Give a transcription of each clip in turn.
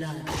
Blood.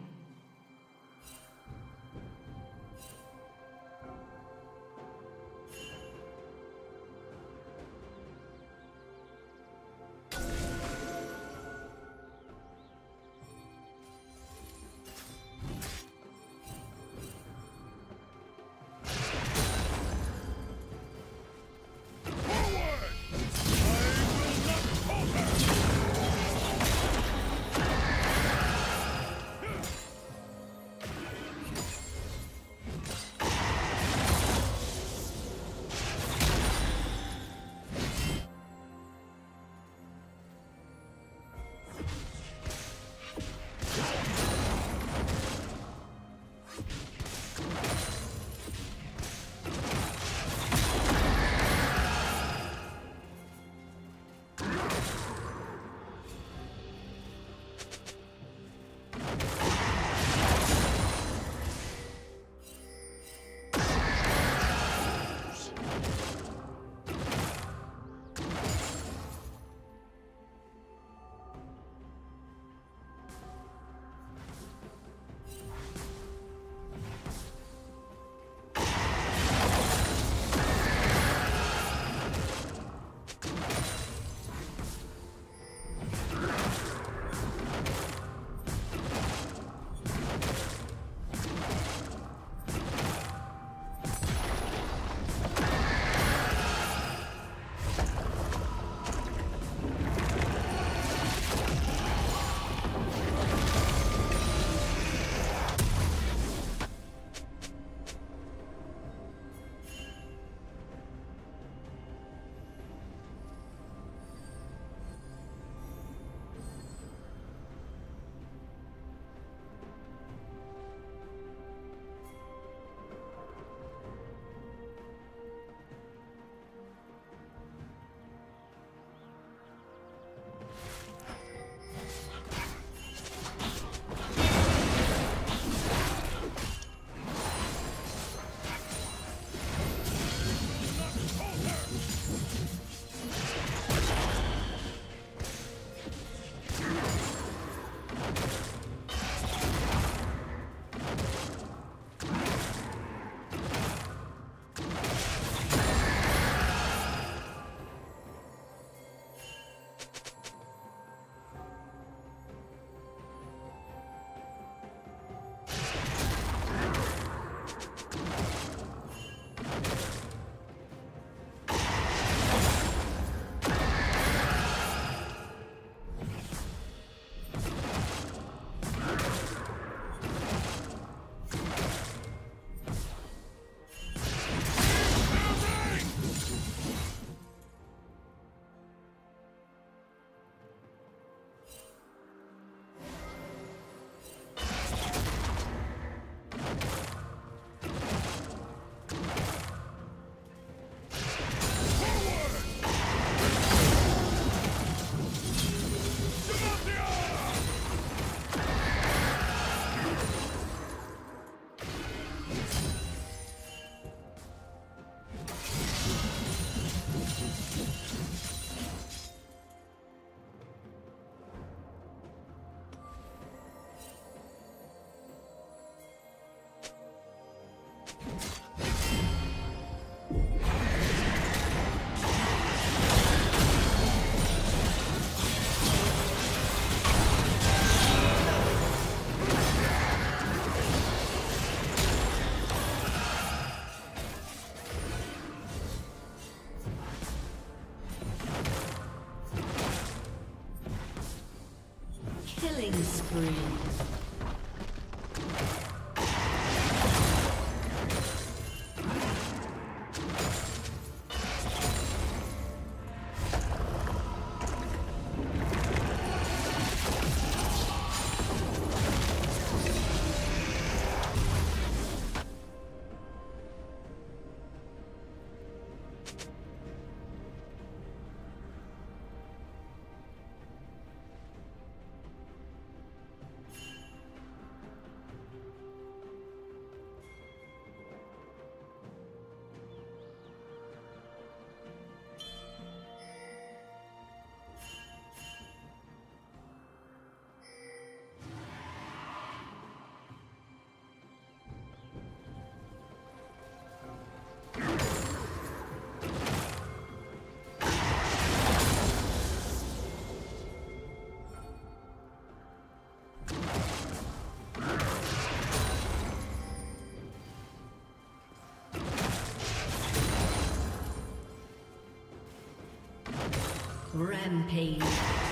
Rampage.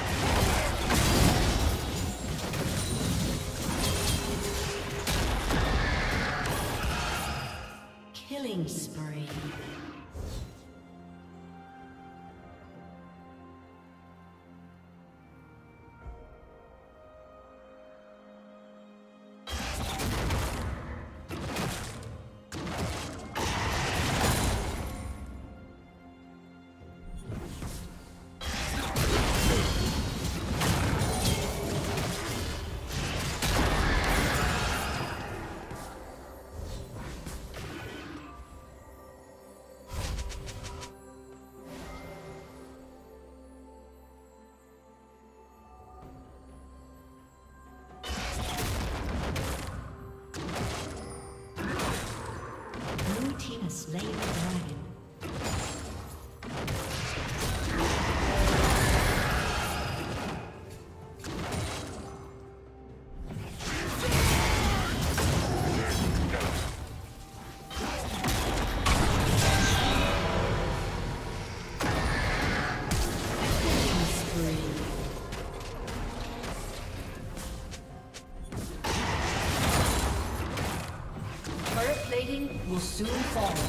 Fall.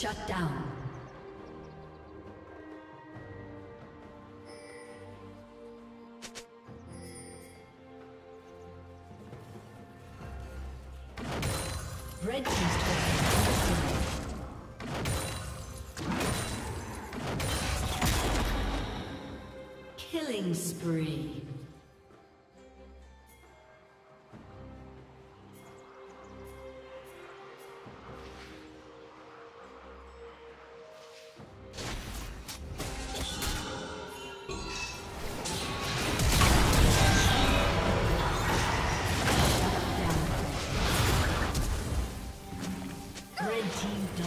Shut down. Blue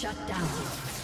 Shut down.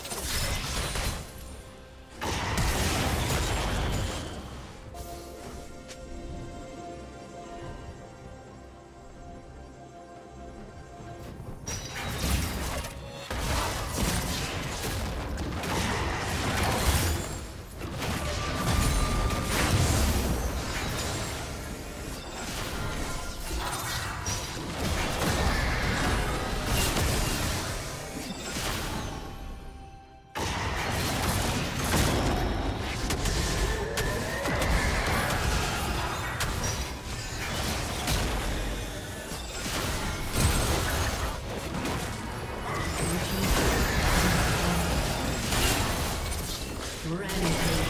Rampage.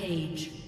Rampage.